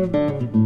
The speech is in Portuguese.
Música